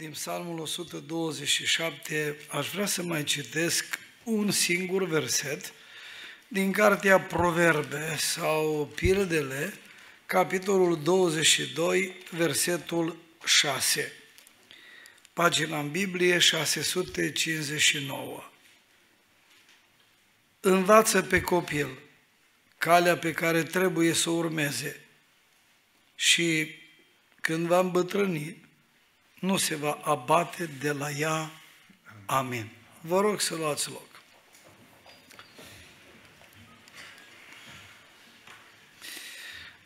din Psalmul 127 aș vrea să mai citesc un singur verset din Cartea Proverbe sau Pildele, capitolul 22, versetul 6. Pagina în Biblie 659. Învață pe copil calea pe care trebuie să o urmeze și când va îmbătrâni, nu se va abate de la ea. Amin. Vă rog să luați loc.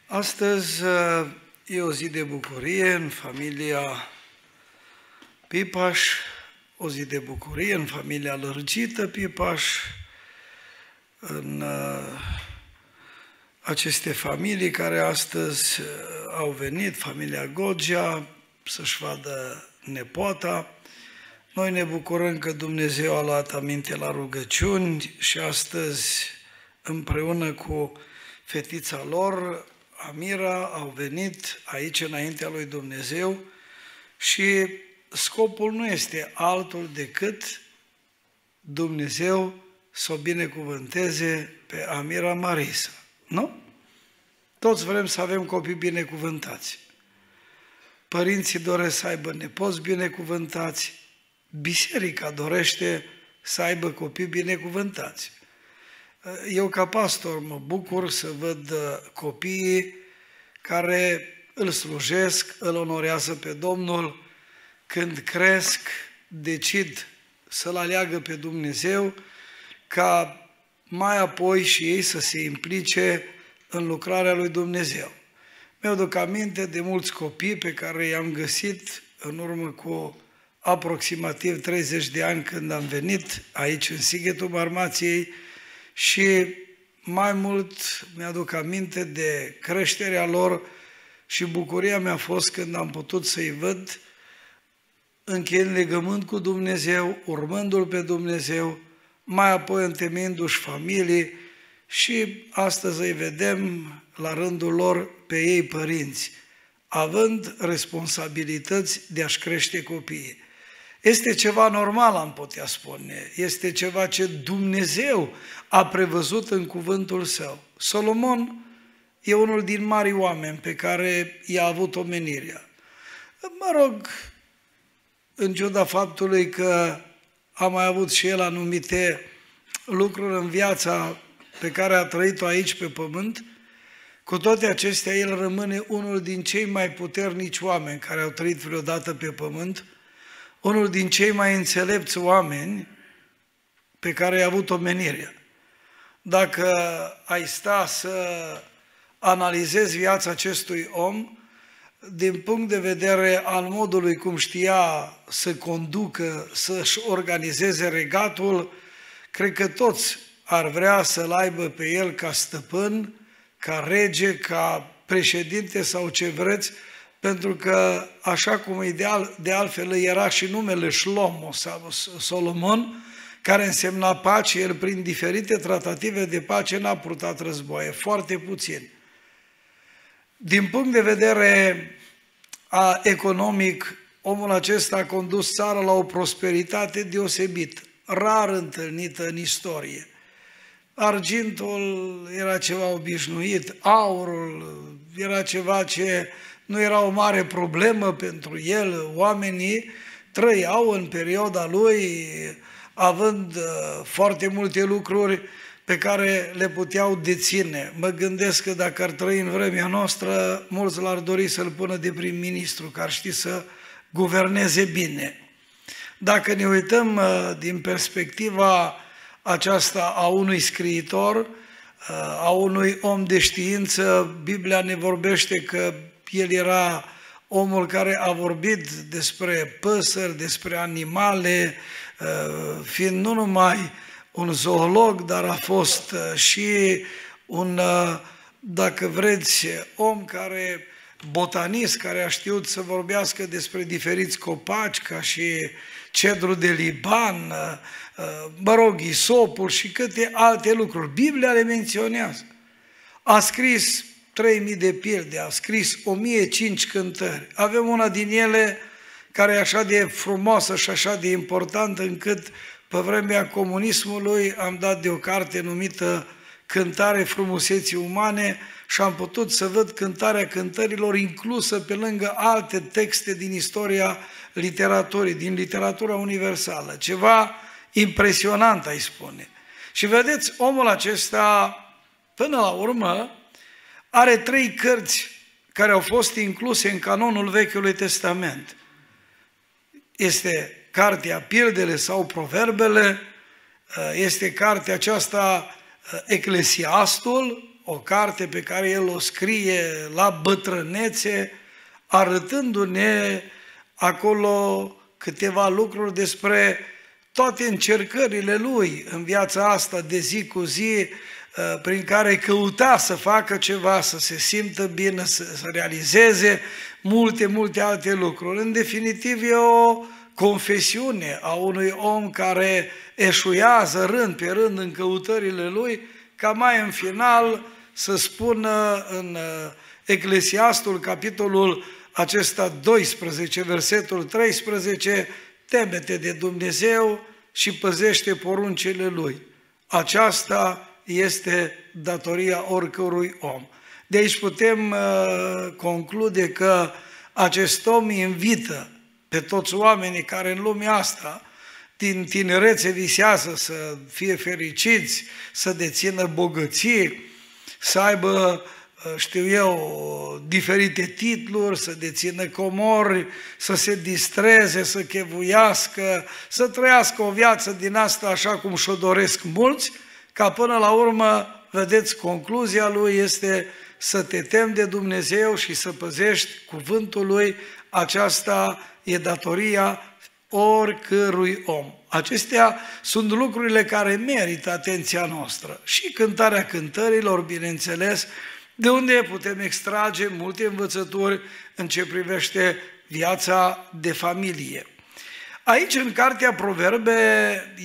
Astăzi uh, e o zi de bucurie în familia Pipaș, o zi de bucurie în familia lărgită Pipaș, în uh, aceste familii care astăzi uh, au venit, familia Gogea, să-și vadă nepoata. Noi ne bucurăm că Dumnezeu a luat aminte la rugăciuni și astăzi împreună cu fetița lor, Amira, au venit aici înaintea lui Dumnezeu și scopul nu este altul decât Dumnezeu să o binecuvânteze pe Amira Marisa. Nu? Toți vrem să avem copii binecuvântați. Părinții doresc să aibă nepoți binecuvântați, biserica dorește să aibă copii binecuvântați. Eu ca pastor mă bucur să văd uh, copiii care îl slujesc, îl onorează pe Domnul, când cresc, decid să-L aleagă pe Dumnezeu, ca mai apoi și ei să se implice în lucrarea lui Dumnezeu. Mi-aduc aminte de mulți copii pe care i-am găsit în urmă cu aproximativ 30 de ani când am venit aici în Sighetul Marmației și mai mult mi-aduc aminte de creșterea lor și bucuria mea a fost când am putut să-i văd încheind legământ cu Dumnezeu, urmându-L pe Dumnezeu, mai apoi întemeindu-și familii și astăzi îi vedem la rândul lor pe ei părinți, având responsabilități de a-și crește copiii. Este ceva normal, am putea spune. Este ceva ce Dumnezeu a prevăzut în cuvântul său. Solomon e unul din mari oameni pe care i-a avut omenirea. Mă rog, în ciuda faptului că a mai avut și el anumite lucruri în viața pe care a trăit-o aici pe pământ, cu toate acestea, el rămâne unul din cei mai puternici oameni care au trăit vreodată pe pământ, unul din cei mai înțelepți oameni pe care i-a avut omenirea. Dacă ai sta să analizezi viața acestui om, din punct de vedere al modului cum știa să conducă, să-și organizeze regatul, cred că toți ar vrea să-l aibă pe el ca stăpân, ca rege, ca președinte sau ce vreți, pentru că așa cum ideal, de altfel era și numele Shlomo sau Solomon, care însemna pace, el prin diferite tratative de pace n-a purtat războaie, foarte puțin. Din punct de vedere a economic, omul acesta a condus țara la o prosperitate deosebită, rar întâlnită în istorie. Argintul era ceva obișnuit, aurul era ceva ce nu era o mare problemă pentru el. Oamenii trăiau în perioada lui având uh, foarte multe lucruri pe care le puteau deține. Mă gândesc că dacă ar trăi în vremea noastră, mulți l-ar dori să-l pună de prim-ministru, că ar ști să guverneze bine. Dacă ne uităm uh, din perspectiva aceasta a unui scriitor, uh, a unui om de știință, Biblia ne vorbește că el era omul care a vorbit despre păsări, despre animale, uh, fiind nu numai un zoolog, dar a fost uh, și un, dacă vreți, om care, botanist, care a știut să vorbească despre diferiți copaci, ca și cedru de Liban, Uh, mă rog, Isopul și câte alte lucruri. Biblia le menționează. A scris 3000 de pilde, a scris 1005 cântări. Avem una din ele care e așa de frumoasă și așa de importantă încât pe vremea comunismului am dat de o carte numită Cântare frumuseții umane și am putut să văd cântarea cântărilor inclusă pe lângă alte texte din istoria literaturii, din literatura universală. Ceva impresionant, ai spune. Și vedeți, omul acesta, până la urmă, are trei cărți care au fost incluse în canonul Vechiului Testament. Este cartea Pildele sau Proverbele, este cartea aceasta Eclesiastul, o carte pe care el o scrie la bătrânețe, arătându-ne acolo câteva lucruri despre toate încercările lui în viața asta de zi cu zi, uh, prin care căuta să facă ceva, să se simtă bine, să, să realizeze multe, multe alte lucruri. În definitiv, e o confesiune a unui om care eșuiază rând pe rând în căutările lui, ca mai în final să spună în uh, Eclesiastul, capitolul acesta 12, versetul 13, temete de Dumnezeu și păzește poruncile Lui. Aceasta este datoria oricărui om. De aici putem uh, conclude că acest om invită pe toți oamenii care în lumea asta din tinerețe visează să fie fericiți, să dețină bogății, să aibă știu eu, diferite titluri, să dețină comori, să se distreze, să chevuiască, să trăiască o viață din asta așa cum și-o doresc mulți, ca până la urmă, vedeți, concluzia lui este să te temi de Dumnezeu și să păzești cuvântul lui, aceasta e datoria oricărui om. Acestea sunt lucrurile care merită atenția noastră. Și cântarea cântărilor, bineînțeles, de unde putem extrage multe învățături în ce privește viața de familie. Aici, în Cartea Proverbe,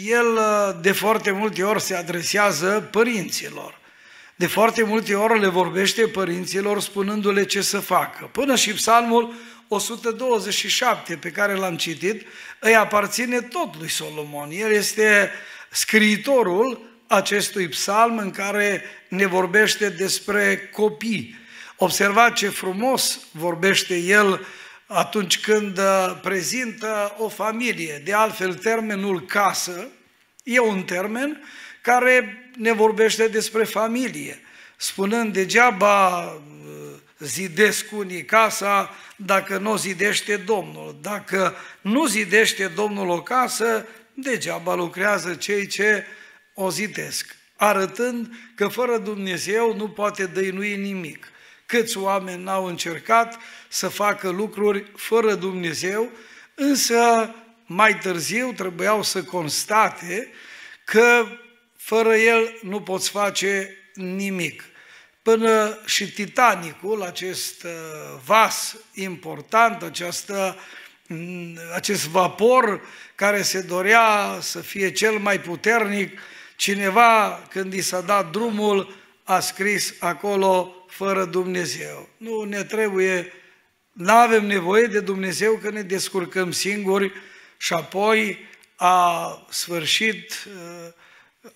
el de foarte multe ori se adresează părinților. De foarte multe ori le vorbește părinților spunându-le ce să facă. Până și psalmul 127 pe care l-am citit, îi aparține tot lui Solomon. El este scriitorul acestui psalm în care ne vorbește despre copii. Observați ce frumos vorbește el atunci când uh, prezintă o familie. De altfel, termenul casă e un termen care ne vorbește despre familie, spunând degeaba uh, zidesc unii casa dacă nu zidește Domnul. Dacă nu zidește Domnul o casă, degeaba lucrează cei ce o zidesc, arătând că fără Dumnezeu nu poate dăinui nimic. Câți oameni n-au încercat să facă lucruri fără Dumnezeu, însă mai târziu trebuiau să constate că fără El nu poți face nimic. Până și Titanicul, acest uh, vas important, această, mm, acest vapor care se dorea să fie cel mai puternic, Cineva, când i s-a dat drumul, a scris acolo fără Dumnezeu. Nu ne trebuie, nu avem nevoie de Dumnezeu că ne descurcăm singuri și apoi a sfârșit, uh,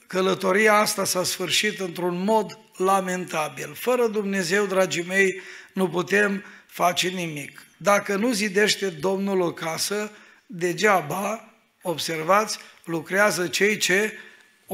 călătoria asta s-a sfârșit într-un mod lamentabil. Fără Dumnezeu, dragii mei, nu putem face nimic. Dacă nu zidește Domnul o casă, degeaba, observați, lucrează cei ce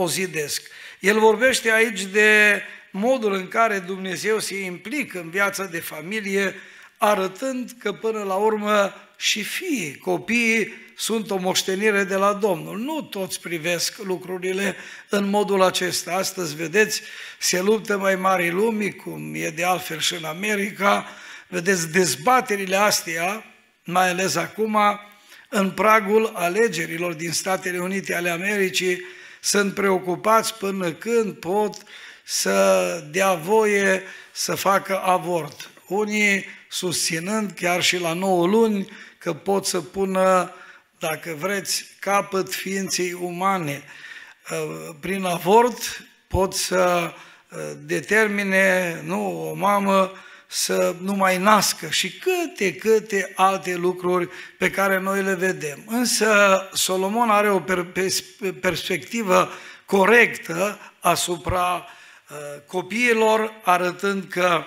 o zidesc. El vorbește aici de modul în care Dumnezeu se implică în viața de familie, arătând că până la urmă și fiii, copiii sunt o moștenire de la Domnul. Nu toți privesc lucrurile în modul acesta. Astăzi, vedeți, se luptă mai mari lumii, cum e de altfel și în America. Vedeți, dezbaterile astea, mai ales acum, în pragul alegerilor din Statele Unite ale Americii, sunt preocupați până când pot să dea voie să facă avort. Unii susținând chiar și la 9 luni că pot să pună, dacă vreți, capăt ființei umane. Uh, prin avort pot să uh, determine, nu, o mamă să nu mai nască și câte, câte alte lucruri pe care noi le vedem. Însă Solomon are o perspectivă corectă asupra uh, copiilor, arătând că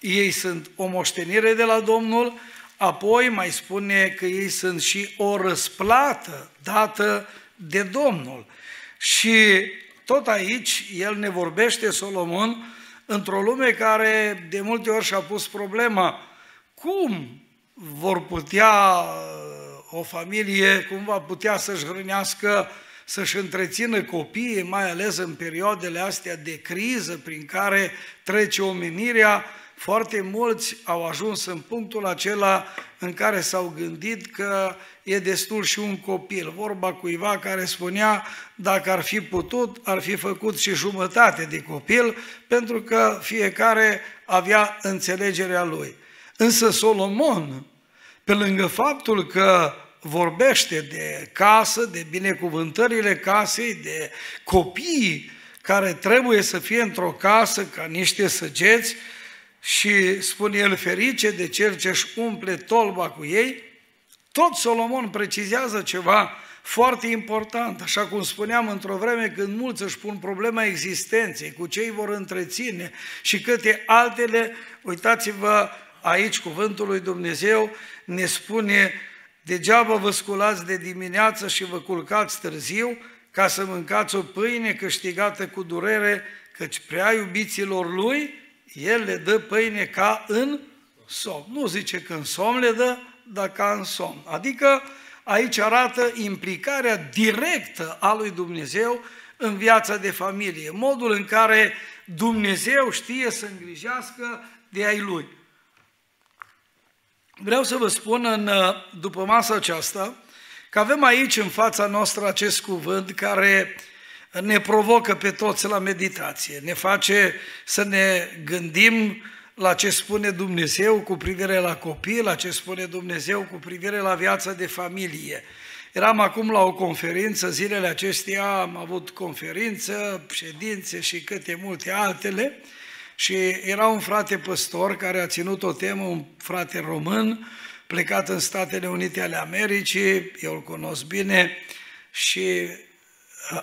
ei sunt o moștenire de la Domnul, apoi mai spune că ei sunt și o răsplată dată de Domnul. Și tot aici el ne vorbește, Solomon, într-o lume care de multe ori și-a pus problema cum vor putea uh, o familie, cum va putea să-și hrănească, să-și întrețină copiii, mai ales în perioadele astea de criză prin care trece omenirea, foarte mulți au ajuns în punctul acela în care s-au gândit că e destul și un copil. Vorba cuiva care spunea, dacă ar fi putut, ar fi făcut și jumătate de copil, pentru că fiecare avea înțelegerea lui. Însă Solomon, pe lângă faptul că vorbește de casă, de binecuvântările casei, de copii care trebuie să fie într-o casă ca niște săgeți, și spune el ferice de cel ce își umple tolba cu ei, tot Solomon precizează ceva foarte important, așa cum spuneam într-o vreme când mulți își pun problema existenței, cu cei vor întreține și câte altele, uitați-vă aici cuvântul lui Dumnezeu ne spune degeaba vă sculați de dimineață și vă culcați târziu ca să mâncați o pâine câștigată cu durere, căci prea iubiților lui el le dă pâine ca în somn. Nu zice că în somn le dă, dar ca în somn. Adică aici arată implicarea directă a lui Dumnezeu în viața de familie, modul în care Dumnezeu știe să îngrijească de ai lui. Vreau să vă spun în, după masa aceasta că avem aici în fața noastră acest cuvânt care ne provocă pe toți la meditație, ne face să ne gândim la ce spune Dumnezeu cu privire la copii, la ce spune Dumnezeu cu privire la viața de familie. Eram acum la o conferință, zilele acestea am avut conferință, ședințe și câte multe altele și era un frate păstor care a ținut o temă, un frate român, plecat în Statele Unite ale Americii, eu îl cunosc bine și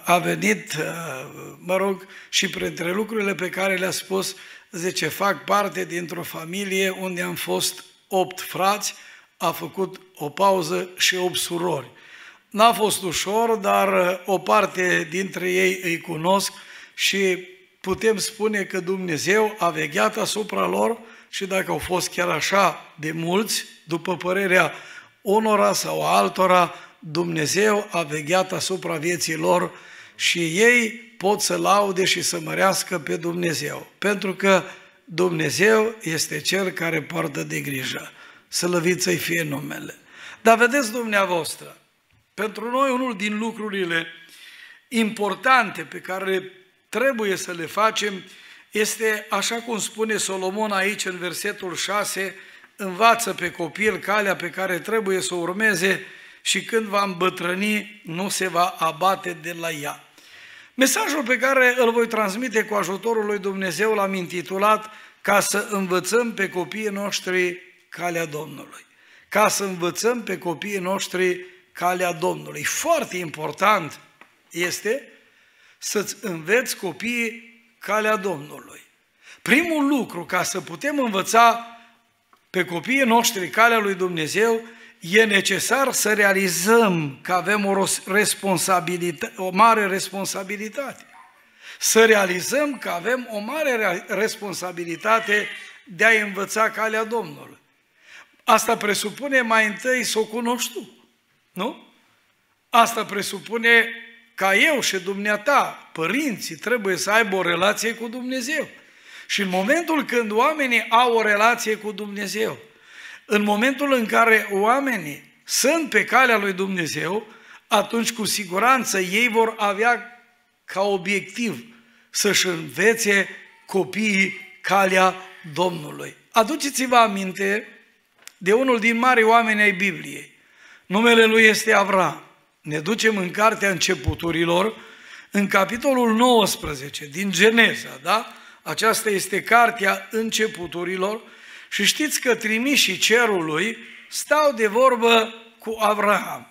a venit, mă rog, și printre lucrurile pe care le-a spus, zice, fac parte dintr-o familie unde am fost opt frați, a făcut o pauză și opt surori. N-a fost ușor, dar o parte dintre ei îi cunosc și putem spune că Dumnezeu a vegheat asupra lor și dacă au fost chiar așa de mulți, după părerea unora sau altora, Dumnezeu a vegheat asupra vieții lor și ei pot să laude și să mărească pe Dumnezeu, pentru că Dumnezeu este Cel care poartă de grijă. Să lăviți să-i fie numele. Dar vedeți dumneavoastră, pentru noi unul din lucrurile importante pe care trebuie să le facem este, așa cum spune Solomon aici în versetul 6, învață pe copil calea pe care trebuie să o urmeze și când va îmbătrâni, nu se va abate de la ea. Mesajul pe care îl voi transmite cu ajutorul lui Dumnezeu l-am intitulat ca să învățăm pe copiii noștri calea Domnului. Ca să învățăm pe copiii noștri calea Domnului. Foarte important este să-ți înveți copiii calea Domnului. Primul lucru ca să putem învăța pe copiii noștri calea lui Dumnezeu e necesar să realizăm că avem o, responsabilitate, o mare responsabilitate. Să realizăm că avem o mare responsabilitate de a învăța calea Domnului. Asta presupune mai întâi să o cunoști tu, nu? Asta presupune ca eu și dumneata, părinții, trebuie să aibă o relație cu Dumnezeu. Și în momentul când oamenii au o relație cu Dumnezeu, în momentul în care oamenii sunt pe calea lui Dumnezeu, atunci cu siguranță ei vor avea ca obiectiv să-și învețe copiii calea Domnului. Aduceți-vă aminte de unul din mari oameni ai Bibliei. Numele lui este Avram. Ne ducem în cartea începuturilor, în capitolul 19 din Geneza, da? Aceasta este cartea începuturilor Și știți că trimișii cerului stau de vorbă cu Avram.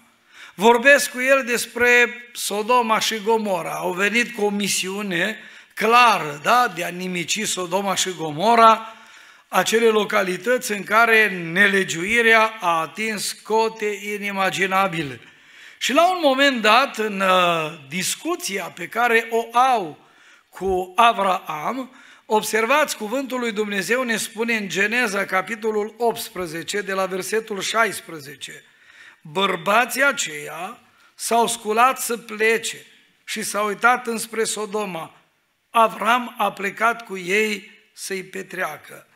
Vorbesc cu el despre Sodoma și Gomora. Au venit cu o misiune clară, da, de a nimici Sodoma și Gomora, acele localități în care nelegiuirea a atins cote inimaginabile. Și la un moment dat, în uh, discuția pe care o au cu Avraam, observați cuvântul lui Dumnezeu ne spune în Geneza, capitolul 18, de la versetul 16. Bărbații aceia s-au sculat să plece și s-au uitat înspre Sodoma. Avram a plecat cu ei să-i petreacă.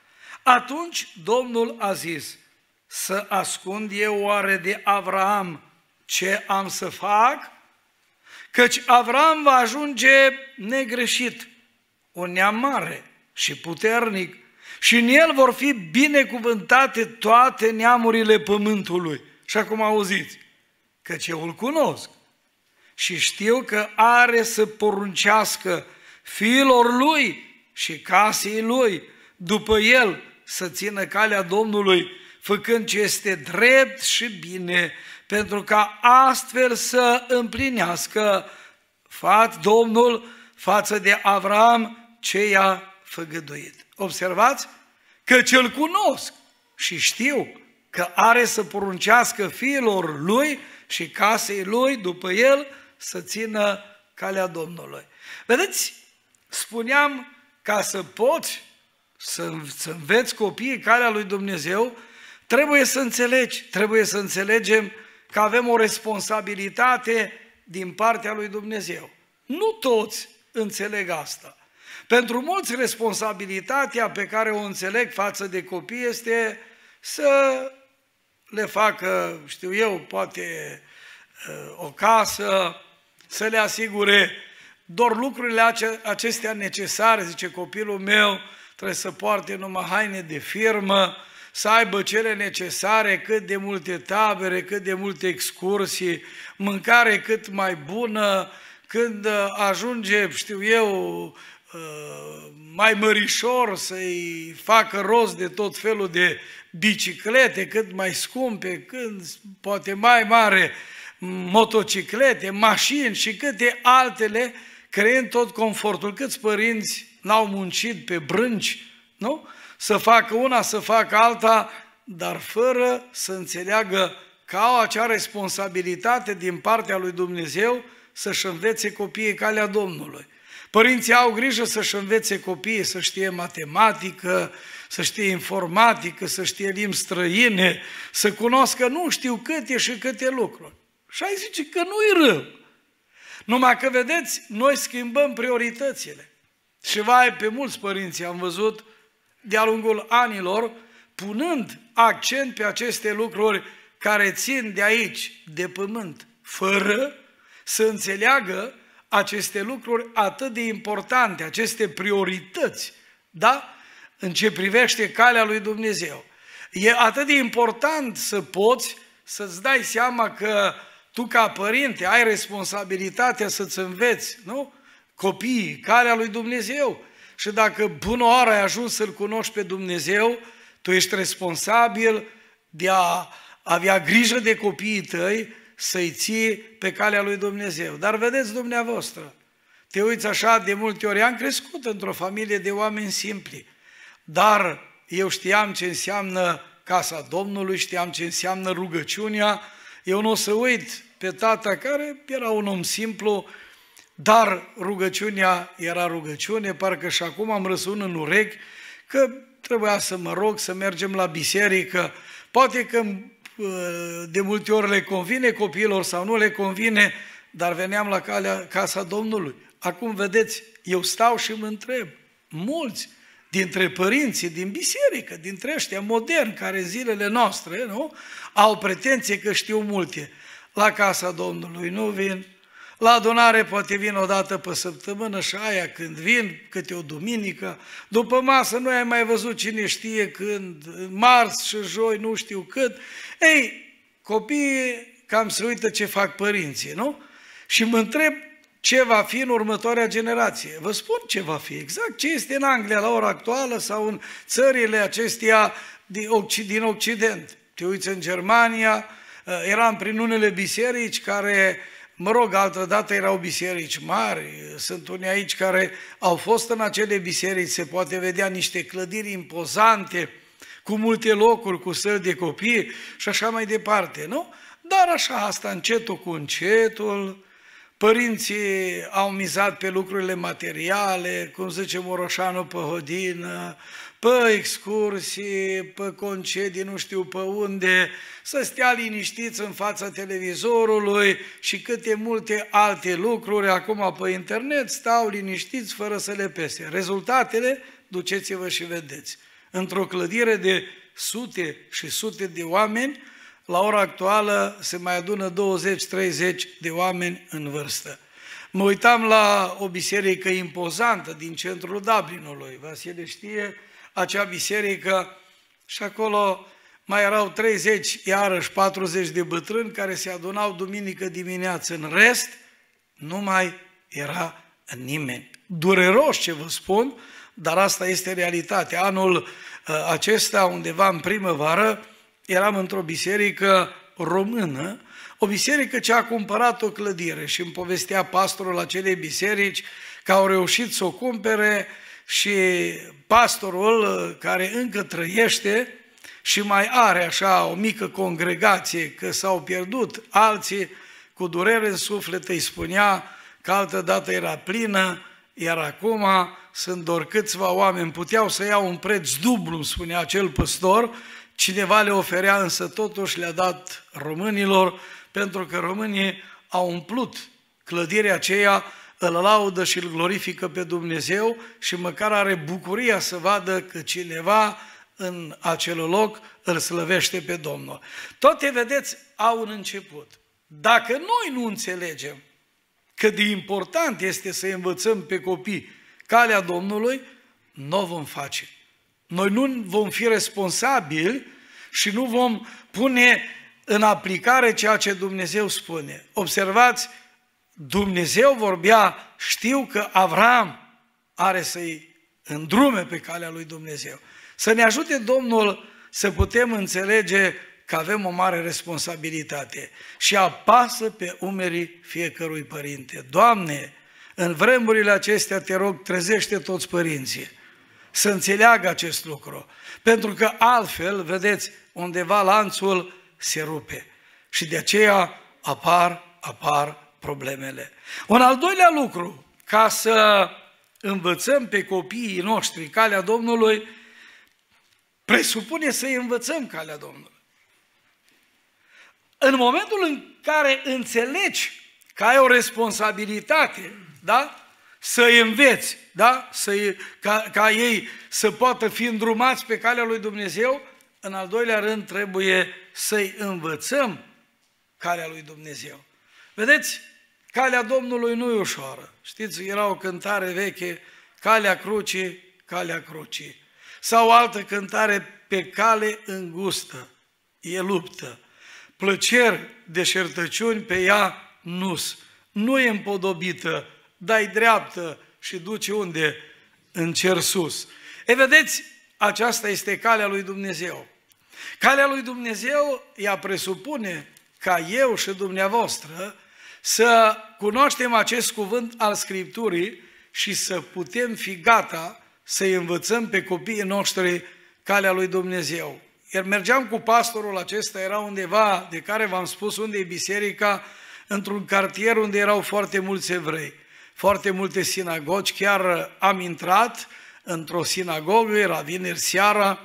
Atunci Domnul a zis, să ascund eu oare de Avram ce am să fac? Căci Avram va ajunge negreșit, un neam mare și puternic, și în el vor fi binecuvântate toate neamurile pământului. Și acum auziți, căci eu îl cunosc și știu că are să poruncească fiilor lui și casei lui, după el să țină calea Domnului, făcând ce este drept și bine, pentru ca astfel să împlinească față Domnul față de Avram ce i-a făgăduit. Observați că cel cunosc și știu că are să poruncească fiilor lui și casei lui după el să țină calea Domnului. Vedeți, spuneam ca să poți să, să înveți copiii calea lui Dumnezeu, trebuie să înțelegi, trebuie să înțelegem că avem o responsabilitate din partea lui Dumnezeu. Nu toți înțeleg asta. Pentru mulți, responsabilitatea pe care o înțeleg față de copii este să le facă, știu eu, poate uh, o casă, să le asigure doar lucrurile acestea necesare, zice copilul meu, trebuie să poarte numai haine de firmă, să aibă cele necesare, cât de multe tabere, cât de multe excursii, mâncare cât mai bună, când ajunge, știu eu, uh, mai mărișor să-i facă rost de tot felul de biciclete, cât mai scumpe, când poate mai mare motociclete, mașini și câte altele, creând tot confortul. Câți părinți n-au muncit pe brânci, nu? Să facă una, să facă alta, dar fără să înțeleagă că au acea responsabilitate din partea lui Dumnezeu să-și învețe copiii calea Domnului. Părinții au grijă să-și învețe copiii să știe matematică, să știe informatică, să știe limbi străine, să cunoască nu știu câte și câte lucruri. Și ai zice că nu-i rău. Numai că, vedeți, noi schimbăm prioritățile. Și vai, pe mulți părinți am văzut de-a lungul anilor, punând accent pe aceste lucruri care țin de aici, de pământ, fără să înțeleagă aceste lucruri atât de importante, aceste priorități, da? În ce privește calea lui Dumnezeu. E atât de important să poți să-ți dai seama că tu ca părinte ai responsabilitatea să-ți înveți, nu? Copiii, calea lui Dumnezeu. Și dacă bună oară ai ajuns să-L cunoști pe Dumnezeu, tu ești responsabil de a avea grijă de copiii tăi, să-i ții pe calea lui Dumnezeu. Dar vedeți dumneavoastră, te uiți așa, de multe ori am crescut într-o familie de oameni simpli, dar eu știam ce înseamnă casa Domnului, știam ce înseamnă rugăciunea, eu nu o să uit pe tata care era un om simplu, dar rugăciunea era rugăciune, parcă și acum am răsunat în urechi că trebuia să mă rog să mergem la biserică. Poate că uh, de multe ori le convine copiilor sau nu le convine, dar veneam la calea, casa Domnului. Acum vedeți, eu stau și mă întreb, mulți dintre părinții din biserică, dintre ăștia moderni, care în zilele noastre nu, au pretenție că știu multe. La casa Domnului nu vin, la adunare poate vin o dată pe săptămână și aia când vin, câte o duminică, după masă nu ai mai văzut cine știe când, marți și joi, nu știu cât. Ei, copiii cam se uită ce fac părinții, nu? Și mă întreb ce va fi în următoarea generație. Vă spun ce va fi, exact ce este în Anglia la ora actuală sau în țările acestea din Occident. Te uiți în Germania, uh, eram prin unele biserici care, mă rog, altă dată erau biserici mari, sunt unii aici care au fost în acele biserici, se poate vedea niște clădiri impozante, cu multe locuri, cu săli de copii și așa mai departe, nu? Dar așa, asta încetul cu încetul, Părinții au mizat pe lucrurile materiale, cum zice Moroșanu, pe hodină, pe excursii, pe concedii, nu știu pe unde, să stea liniștiți în fața televizorului și câte multe alte lucruri acum pe internet, stau liniștiți fără să le pese. Rezultatele, duceți-vă și vedeți. Într-o clădire de sute și sute de oameni, la ora actuală se mai adună 20-30 de oameni în vârstă. Mă uitam la o biserică impozantă din centrul Dublinului. Vasile știe acea biserică și acolo mai erau 30, iarăși 40 de bătrâni care se adunau duminică dimineață. În rest, nu mai era nimeni. Dureros ce vă spun, dar asta este realitatea. Anul uh, acesta, undeva în primăvară, eram într-o biserică română, o biserică ce a cumpărat o clădire și îmi povestea pastorul acelei biserici că au reușit să o cumpere și pastorul care încă trăiește și mai are așa o mică congregație că s-au pierdut alții cu durere în suflet îi spunea că altă dată era plină, iar acum sunt doar câțiva oameni, puteau să iau un preț dublu, spunea acel păstor, Cineva le oferea, însă totuși le-a dat românilor, pentru că românii au umplut clădirea aceea, îl laudă și îl glorifică pe Dumnezeu și măcar are bucuria să vadă că cineva în acel loc îl slăvește pe Domnul. Toate, vedeți, au un început. Dacă noi nu înțelegem cât de important este să învățăm pe copii calea Domnului, nu o vom face. Noi nu vom fi responsabili și nu vom pune în aplicare ceea ce Dumnezeu spune. Observați, Dumnezeu vorbea, știu că Avram are să-i îndrume pe calea lui Dumnezeu. Să ne ajute Domnul să putem înțelege că avem o mare responsabilitate și apasă pe umerii fiecărui părinte. Doamne, în vremurile acestea te rog, trezește toți părinții să înțeleagă acest lucru. Pentru că altfel, vedeți, undeva lanțul se rupe. Și de aceea apar, apar problemele. Un al doilea lucru, ca să învățăm pe copiii noștri calea Domnului, presupune să-i învățăm calea Domnului. În momentul în care înțelegi că ai o responsabilitate, da? Să-i înveți, da? să ca, ca ei să poată fi îndrumați pe calea lui Dumnezeu, în al doilea rând trebuie să-i învățăm calea lui Dumnezeu. Vedeți, calea Domnului nu e ușoară. Știți, era o cântare veche, calea crucii, calea crucii. Sau o altă cântare, pe cale îngustă, e luptă. Plăceri, deșertăciuni pe ea nus. Nu e împodobită, dai dreaptă și duce unde? În cer sus. E vedeți, aceasta este calea lui Dumnezeu. Calea lui Dumnezeu ea presupune ca eu și dumneavoastră să cunoaștem acest cuvânt al Scripturii și să putem fi gata să-i învățăm pe copiii noștri calea lui Dumnezeu. Iar mergeam cu pastorul acesta, era undeva, de care v-am spus unde e biserica, într-un cartier unde erau foarte mulți evrei, foarte multe sinagogi, chiar am intrat într-o sinagogă, era vineri seara,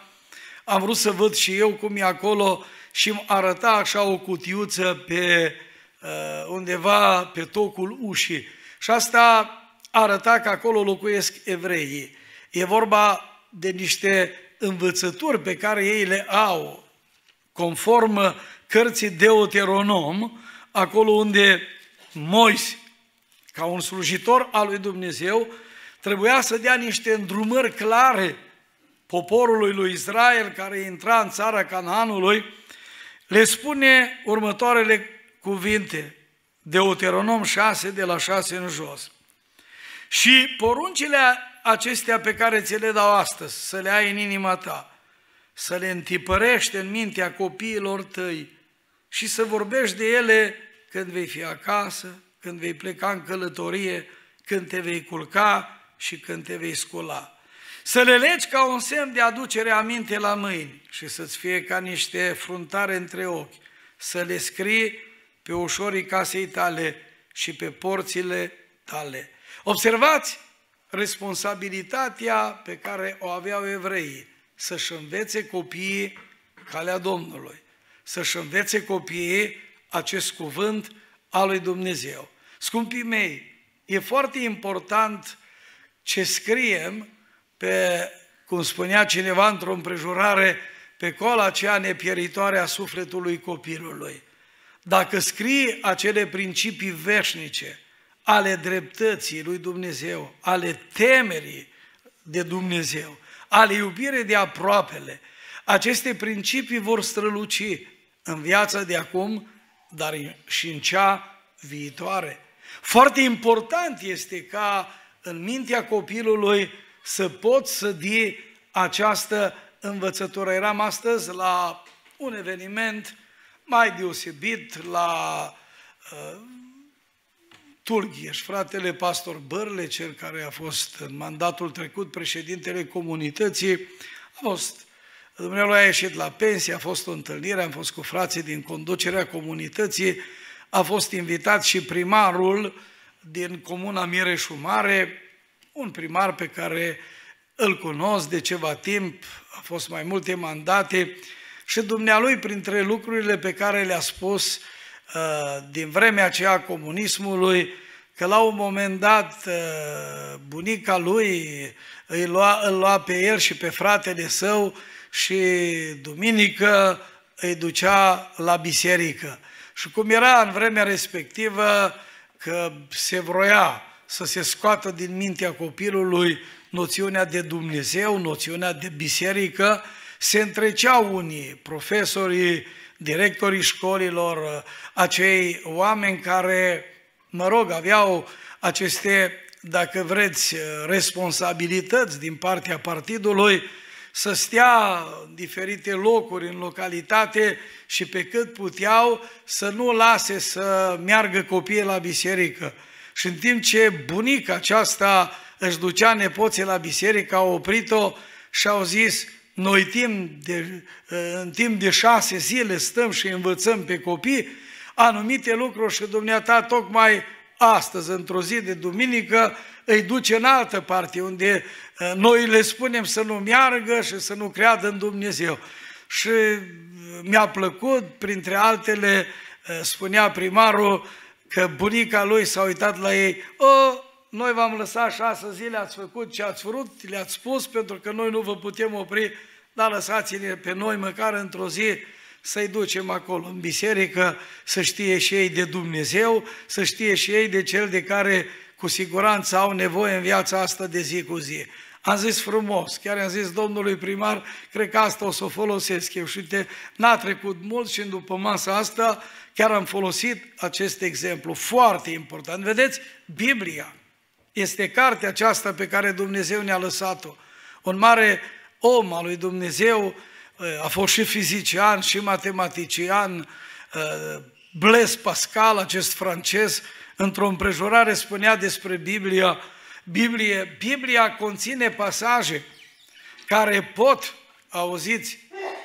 am vrut să văd și eu cum e acolo și îmi arăta așa o cutiuță pe uh, undeva pe tocul ușii. Și asta arăta că acolo locuiesc evreii. E vorba de niște învățături pe care ei le au, conform cărții Deuteronom, acolo unde Moise, ca un slujitor al lui Dumnezeu, trebuia să dea niște îndrumări clare poporului lui Israel care intra în țara Canaanului, le spune următoarele cuvinte. Deuteronom 6, de la 6 în jos. Și poruncile acestea pe care ți le dau astăzi, să le ai în inima ta, să le întipărești în mintea copiilor tăi și să vorbești de ele când vei fi acasă, când vei pleca în călătorie, când te vei culca și când te vei scula. Să le legi ca un semn de aducere aminte la mâini și să-ți fie ca niște fruntare între ochi. Să le scrii pe ușorii casei tale și pe porțile tale. Observați responsabilitatea pe care o aveau evreii, să-și învețe copiii calea Domnului, să-și învețe copiii acest cuvânt al lui Dumnezeu. Scumpii mei, e foarte important ce scriem pe, cum spunea cineva într-o împrejurare, pe cola aceea nepieritoare a sufletului copilului. Dacă scrii acele principii veșnice ale dreptății lui Dumnezeu, ale temerii de Dumnezeu, ale iubirii de aproapele, aceste principii vor străluci în viața de acum, dar și în cea viitoare. Foarte important este ca în mintea copilului să poți să dii această învățătură. Eram astăzi la un eveniment mai deosebit, la uh, Tulgheș, fratele pastor Bărle, cel care a fost în mandatul trecut președintele comunității, a fost Dumnezeu a ieșit la pensie, a fost o întâlnire, am fost cu frații din conducerea comunității, a fost invitat și primarul din comuna Mireșu Mare, un primar pe care îl cunosc de ceva timp, a fost mai multe mandate și dumnealui printre lucrurile pe care le-a spus uh, din vremea aceea a comunismului, că la un moment dat uh, bunica lui îi lua, îl lua pe el și pe fratele său și duminică îi ducea la biserică. Și cum era în vremea respectivă că se vroia să se scoată din mintea copilului noțiunea de Dumnezeu, noțiunea de biserică, se întreceau unii, profesorii, directorii școlilor, acei oameni care, mă rog, aveau aceste, dacă vreți, responsabilități din partea partidului, să stea în diferite locuri în localitate și pe cât puteau să nu lase să meargă copiii la biserică. Și în timp ce bunica aceasta își ducea nepoții la biserică, au oprit-o și au zis, noi timp de, în timp de șase zile stăm și învățăm pe copii anumite lucruri și dumneata tocmai astăzi, într-o zi de duminică, îi duce în altă parte, unde uh, noi le spunem să nu meargă și să nu creadă în Dumnezeu. Și uh, mi-a plăcut, printre altele, uh, spunea primarul, că bunica lui s-a uitat la ei, o, noi v-am lăsat șase zile, ați făcut ce ați vrut, le-ați spus, pentru că noi nu vă putem opri, dar lăsați-ne pe noi măcar într-o zi să-i ducem acolo în biserică, să știe și ei de Dumnezeu, să știe și ei de Cel de care cu siguranță au nevoie în viața asta de zi cu zi. Am zis frumos, chiar am zis domnului primar, cred că asta o să o folosesc eu. Și uite, n-a trecut mult și după masa asta chiar am folosit acest exemplu, foarte important. Vedeți, Biblia este cartea aceasta pe care Dumnezeu ne-a lăsat-o. Un mare om al lui Dumnezeu, eh, a fost și fizician, și matematician, eh, Blaise Pascal, acest francez, într-o împrejurare spunea despre Biblia, Biblie, Biblia conține pasaje care pot, auziți,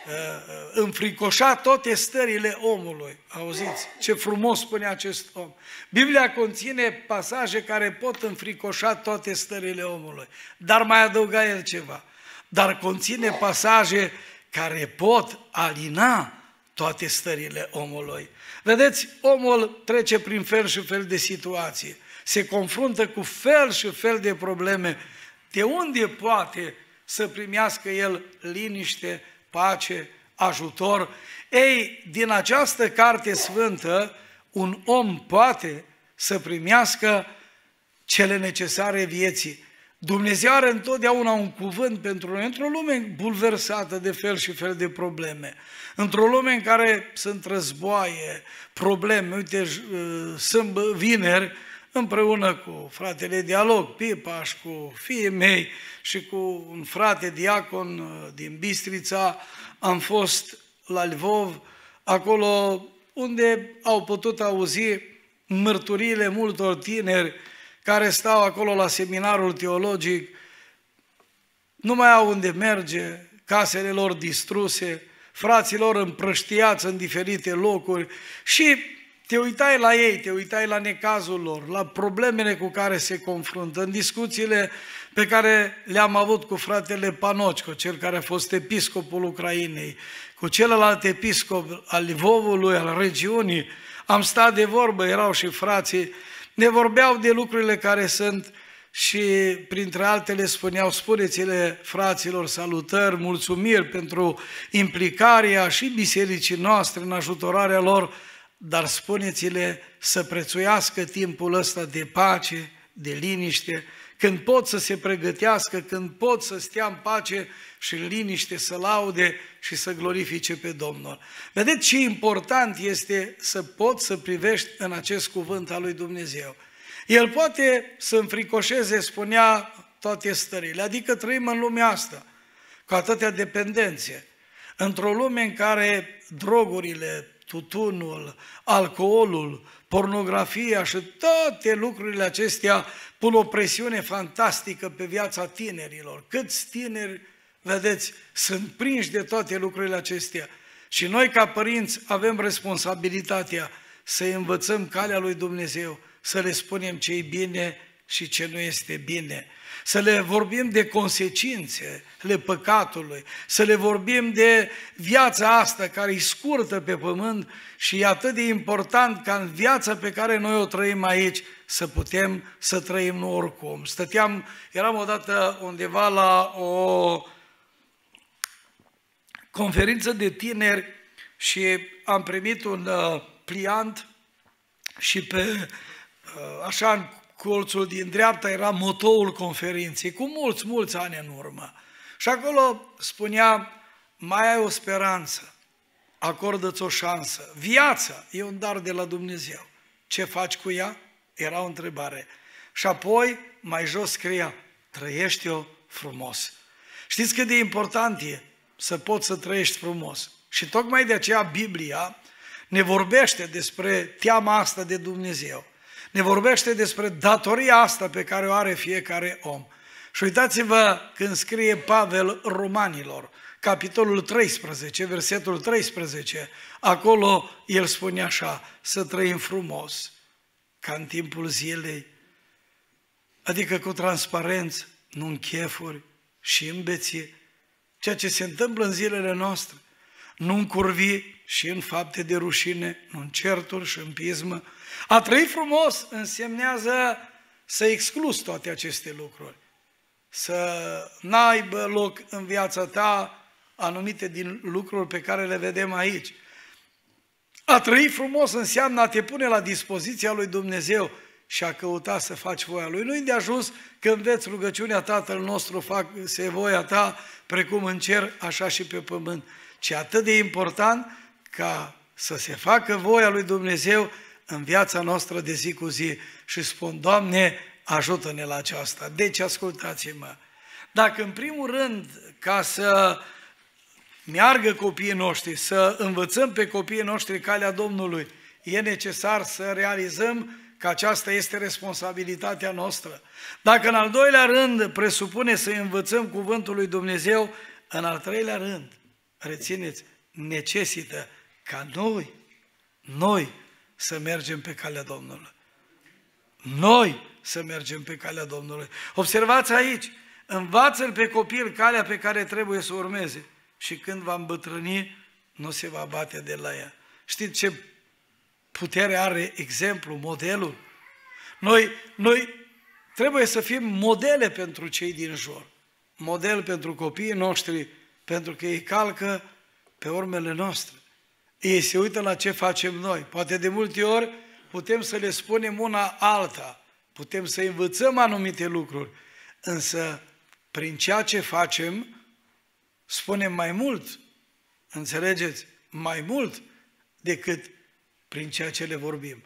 uh, uh, înfricoșa toate stările omului. Auziți, ce frumos spune acest om. Biblia conține pasaje care pot înfricoșa toate stările omului. Dar mai adăuga el ceva. Dar conține pasaje care pot alina toate stările omului. Vedeți, omul trece prin fel și fel de situații, se confruntă cu fel și fel de probleme. De unde poate să primească el liniște, pace, ajutor? Ei, din această carte sfântă, un om poate să primească cele necesare vieții. Dumnezeu are întotdeauna un cuvânt pentru noi, într-o lume bulversată de fel și fel de probleme, într-o lume în care sunt războaie, probleme. Uite, uh, sâmbă, vineri, împreună cu fratele Dialog, Pipaș, cu fiii mei și cu un frate diacon uh, din Bistrița, am fost la Lvov, acolo unde au putut auzi mărturiile multor tineri care stau acolo la seminarul teologic, nu mai au unde merge, casele lor distruse, fraților împrăștiați în diferite locuri și te uitai la ei, te uitai la necazul lor, la problemele cu care se confruntă, în discuțiile pe care le-am avut cu fratele Panocico, cel care a fost episcopul Ucrainei, cu celălalt episcop al Lvovului, al regiunii, am stat de vorbă, erau și frații, ne vorbeau de lucrurile care sunt și printre altele spuneau, spuneți-le fraților salutări, mulțumiri pentru implicarea și bisericii noastre în ajutorarea lor, dar spuneți-le să prețuiască timpul ăsta de pace, de liniște, când pot să se pregătească, când pot să stea în pace și în liniște, să laude și să glorifice pe Domnul. Vedeți ce important este să poți să privești în acest cuvânt al lui Dumnezeu. El poate să înfricoșeze, spunea, toate stările, adică trăim în lumea asta, cu atâtea dependențe, într-o lume în care drogurile, tutunul, alcoolul, pornografia și toate lucrurile acestea pun o presiune fantastică pe viața tinerilor. Câți tineri, vedeți, sunt prinși de toate lucrurile acestea. Și noi, ca părinți, avem responsabilitatea să învățăm calea lui Dumnezeu, să le spunem ce e bine și ce nu este bine să le vorbim de consecințe ale păcatului, să le vorbim de viața asta care e scurtă pe pământ și e atât de important ca în viața pe care noi o trăim aici să putem să trăim nu oricum. Stăteam, eram odată undeva la o conferință de tineri și am primit un uh, pliant și pe uh, așa în colțul din dreapta era motoul conferinței, cu mulți, mulți ani în urmă. Și acolo spunea, mai ai o speranță, acordă-ți o șansă. Viața e un dar de la Dumnezeu. Ce faci cu ea? Era o întrebare. Și apoi, mai jos scria, trăiește-o frumos. Știți cât de important e să poți să trăiești frumos? Și tocmai de aceea Biblia ne vorbește despre teama asta de Dumnezeu ne vorbește despre datoria asta pe care o are fiecare om. Și uitați-vă când scrie Pavel Romanilor, capitolul 13, versetul 13, acolo el spune așa, să trăim frumos, ca în timpul zilei, adică cu transparență, nu în chefuri și în beție, ceea ce se întâmplă în zilele noastre, nu în curvi și în fapte de rușine, nu în certuri și în pismă, a trăi frumos însemnează să excluzi toate aceste lucruri, să n-aibă loc în viața ta anumite din lucruri pe care le vedem aici. A trăi frumos înseamnă a te pune la dispoziția lui Dumnezeu și a căuta să faci voia Lui. Nu-i de ajuns când veți rugăciunea Tatăl nostru, fac se voia ta, precum în cer, așa și pe pământ. Ci atât de important ca să se facă voia lui Dumnezeu în viața noastră de zi cu zi și spun, Doamne, ajută-ne la aceasta. Deci, ascultați-mă, dacă în primul rând, ca să meargă copiii noștri, să învățăm pe copiii noștri calea Domnului, e necesar să realizăm că aceasta este responsabilitatea noastră. Dacă în al doilea rând presupune să învățăm cuvântul lui Dumnezeu, în al treilea rând, rețineți, necesită ca noi, noi să mergem pe calea Domnului. Noi să mergem pe calea Domnului. Observați aici, învață-l pe copil calea pe care trebuie să urmeze și când va îmbătrâni, nu se va bate de la ea. Știți ce putere are exemplu, modelul? Noi, noi trebuie să fim modele pentru cei din jur. Model pentru copiii noștri, pentru că ei calcă pe urmele noastre. Ei se uită la ce facem noi. Poate de multe ori putem să le spunem una alta, putem să învățăm anumite lucruri, însă prin ceea ce facem, spunem mai mult, înțelegeți, mai mult decât prin ceea ce le vorbim.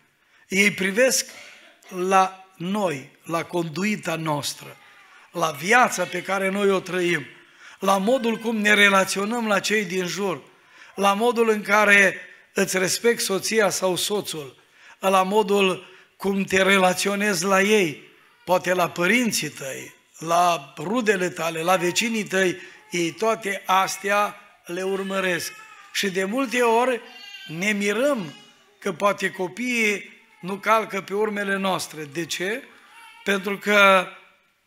Ei privesc la noi, la conduita noastră, la viața pe care noi o trăim, la modul cum ne relaționăm la cei din jur, la modul în care îți respect soția sau soțul, la modul cum te relaționezi la ei, poate la părinții tăi, la rudele tale, la vecinii tăi, ei toate astea le urmăresc. Și de multe ori ne mirăm că poate copiii nu calcă pe urmele noastre. De ce? Pentru că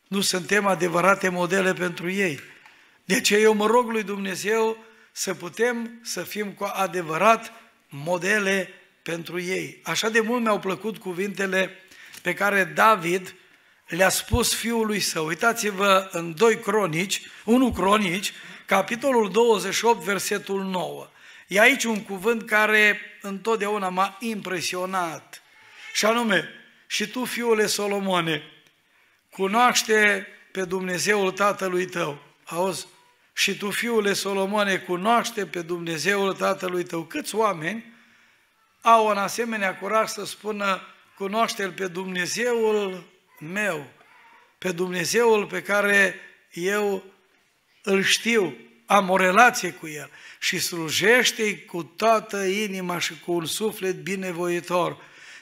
nu suntem adevărate modele pentru ei. De ce eu mă rog lui Dumnezeu să putem să fim cu adevărat modele pentru ei. Așa de mult mi-au plăcut cuvintele pe care David le-a spus fiului său. Uitați-vă în 2 Cronici, 1 Cronici, capitolul 28, versetul 9. E aici un cuvânt care întotdeauna m-a impresionat. Și anume, și tu, fiule Solomone, cunoaște pe Dumnezeul tatălui tău. Auzi? Și tu, fiule Solomone, cunoaște pe Dumnezeul tatălui tău. Câți oameni au un asemenea curaj să spună, cunoaște-L pe Dumnezeul meu, pe Dumnezeul pe care eu îl știu, am o relație cu El și slujește cu toată inima și cu un suflet binevoitor,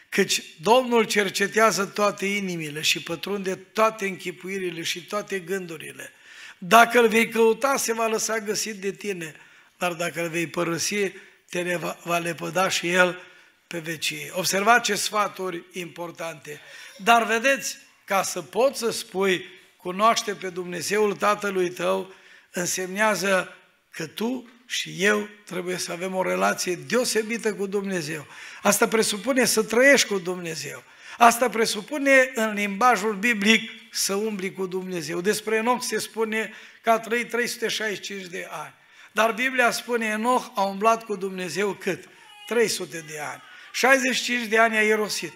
căci Domnul cercetează toate inimile și pătrunde toate închipuirile și toate gândurile. Dacă îl vei căuta, se va lăsa găsit de tine, dar dacă îl vei părăsi, te va, va lepăda și el pe vecie. Observați ce sfaturi importante. Dar vedeți, ca să poți să spui, cunoaște pe Dumnezeul Tatălui tău, însemnează că tu și eu trebuie să avem o relație deosebită cu Dumnezeu. Asta presupune să trăiești cu Dumnezeu. Asta presupune în limbajul biblic să umbli cu Dumnezeu. Despre Enoch se spune că a trăit 365 de ani. Dar Biblia spune Enoch a umblat cu Dumnezeu cât? 300 de ani. 65 de ani a irosit.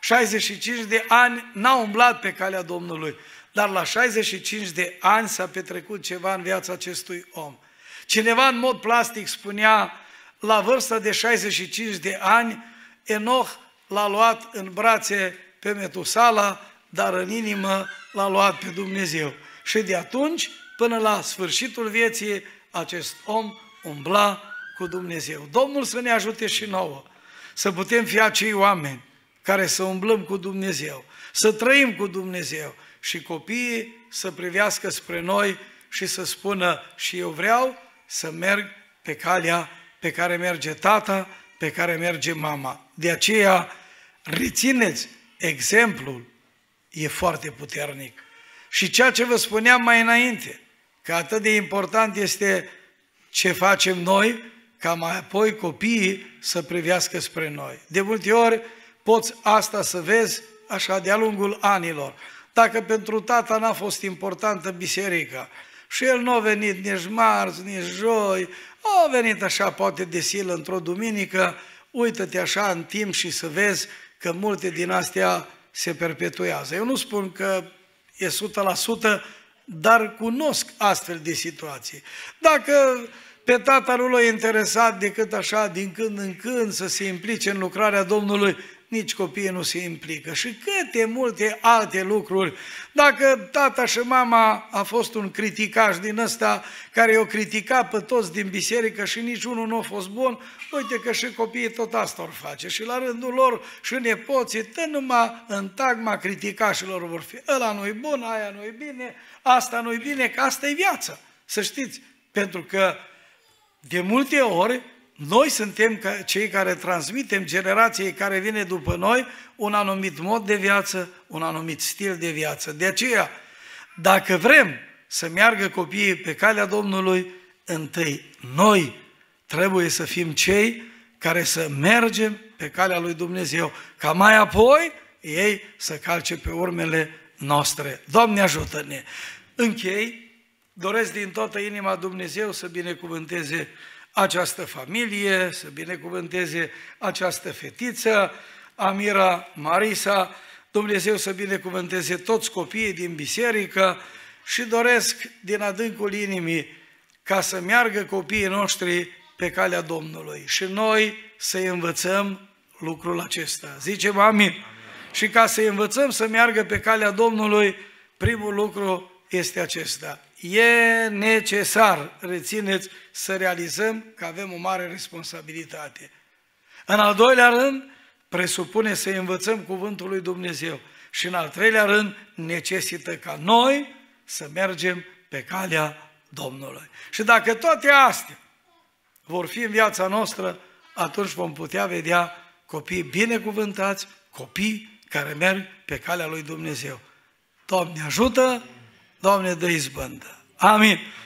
65 de ani n-a umblat pe calea Domnului, dar la 65 de ani s-a petrecut ceva în viața acestui om. Cineva în mod plastic spunea, la vârsta de 65 de ani, Enoch l-a luat în brațe pe Metusala, dar în inimă l-a luat pe Dumnezeu. Și de atunci, până la sfârșitul vieții, acest om umbla cu Dumnezeu. Domnul să ne ajute și nouă să putem fi acei oameni care să umblăm cu Dumnezeu, să trăim cu Dumnezeu și copiii să privească spre noi și să spună și eu vreau să merg pe calea pe care merge tata, pe care merge mama. De aceea, rețineți, exemplul e foarte puternic. Și ceea ce vă spuneam mai înainte, că atât de important este ce facem noi, ca mai apoi copiii să privească spre noi. De multe ori poți asta să vezi așa de-a lungul anilor. Dacă pentru tata n-a fost importantă biserica și el nu a venit nici marți, nici joi, a venit așa poate de silă într-o duminică, uită-te așa în timp și să vezi că multe din astea se perpetuează. Eu nu spun că e 100%, dar cunosc astfel de situații. Dacă pe tata nu l-a interesat decât așa din când în când să se implice în lucrarea Domnului, nici copiii nu se implică. Și câte multe alte lucruri. Dacă tata și mama a fost un criticaș din ăsta care i-o critica pe toți din biserică și niciunul nu a fost bun, uite că și copiii tot asta vor face. Și la rândul lor și nepoții, tot numai în tagma criticașilor vor fi. Ăla nu-i bun, aia nu-i bine, asta nu-i bine, că asta e viața. Să știți, pentru că de multe ori, noi suntem cei care transmitem generației care vine după noi un anumit mod de viață, un anumit stil de viață. De aceea, dacă vrem să meargă copiii pe calea Domnului, întâi noi trebuie să fim cei care să mergem pe calea lui Dumnezeu, ca mai apoi ei să calce pe urmele noastre. Doamne ajută-ne! Închei Doresc din toată inima Dumnezeu să binecuvânteze această familie, să binecuvânteze această fetiță, Amira Marisa, Dumnezeu să binecuvânteze toți copiii din biserică și doresc din adâncul inimii ca să meargă copiii noștri pe calea Domnului și noi să-i învățăm lucrul acesta. Zicem amin. amin. Și ca să-i învățăm să meargă pe calea Domnului, primul lucru este acesta. E necesar, rețineți, să realizăm că avem o mare responsabilitate. În al doilea rând, presupune să învățăm cuvântul lui Dumnezeu. Și în al treilea rând, necesită ca noi să mergem pe calea Domnului. Și dacă toate astea vor fi în viața noastră, atunci vom putea vedea copii binecuvântați, copii care merg pe calea lui Dumnezeu. Doamne ajută, Doamne dă izbândă. Amin.